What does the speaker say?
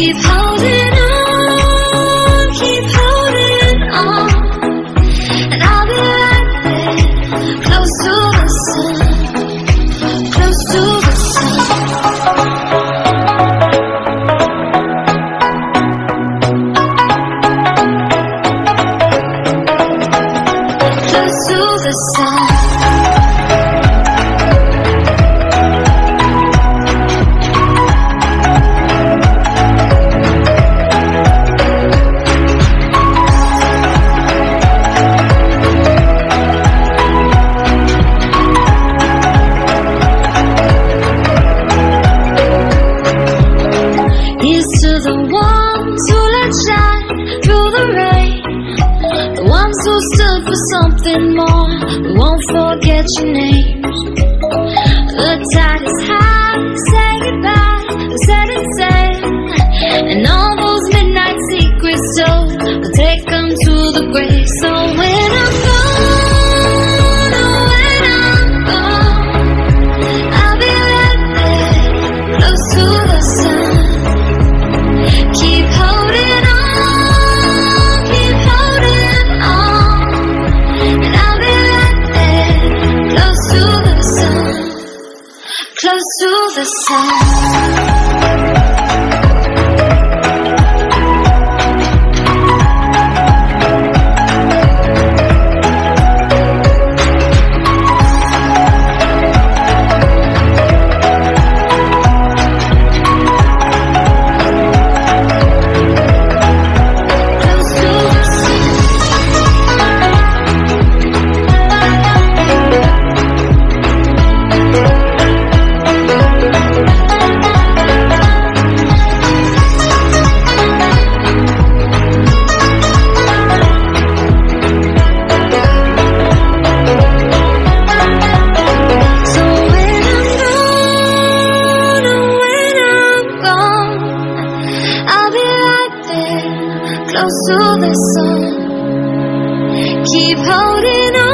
Keep ones who let shine through the rain. The ones who stood for something more. We won't forget your names. The tide is high, to the sun. close to the sun. Keep holding on.